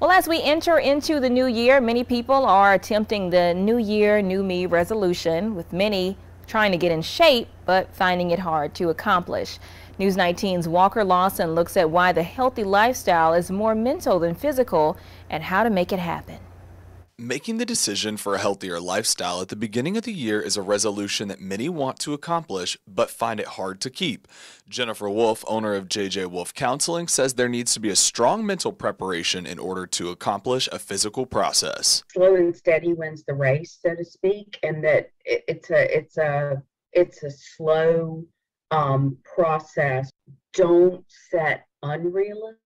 Well, as we enter into the new year, many people are attempting the New Year, New Me resolution, with many trying to get in shape but finding it hard to accomplish. News 19's Walker Lawson looks at why the healthy lifestyle is more mental than physical and how to make it happen. Making the decision for a healthier lifestyle at the beginning of the year is a resolution that many want to accomplish but find it hard to keep. Jennifer Wolf, owner of JJ Wolf Counseling, says there needs to be a strong mental preparation in order to accomplish a physical process. Slow and steady wins the race, so to speak, and that it's a it's a it's a slow um, process. Don't set unrealistic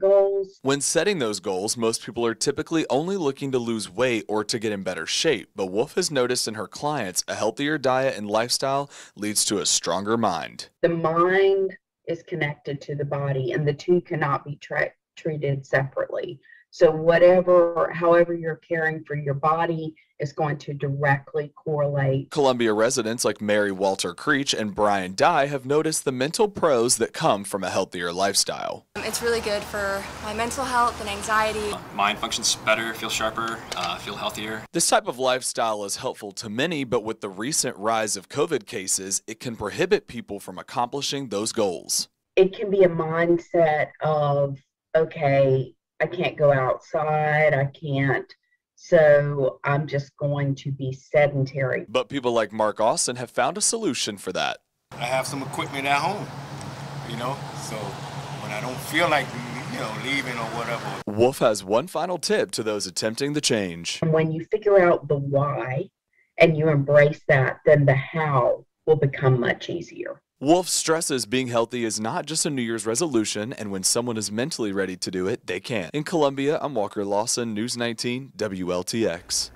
goals. When setting those goals, most people are typically only looking to lose weight or to get in better shape. But Wolf has noticed in her clients a healthier diet and lifestyle leads to a stronger mind. The mind is connected to the body, and the two cannot be treated separately. So whatever, however you're caring for your body is going to directly correlate. Columbia residents like Mary Walter Creech and Brian Dye have noticed the mental pros that come from a healthier lifestyle. It's really good for my mental health and anxiety. Mind functions better, feel sharper, uh, feel healthier. This type of lifestyle is helpful to many, but with the recent rise of COVID cases, it can prohibit people from accomplishing those goals. It can be a mindset of, okay, I can't go outside. I can't. So I'm just going to be sedentary. But people like Mark Austin have found a solution for that. I have some equipment at home, you know, so when I don't feel like, you know, leaving or whatever. Wolf has one final tip to those attempting the change. When you figure out the why and you embrace that, then the how will become much easier. Wolf stresses being healthy is not just a New Year's resolution, and when someone is mentally ready to do it, they can. In Columbia, I'm Walker Lawson, News 19, WLTX.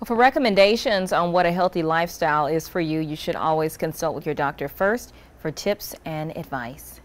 Well, for recommendations on what a healthy lifestyle is for you, you should always consult with your doctor first for tips and advice.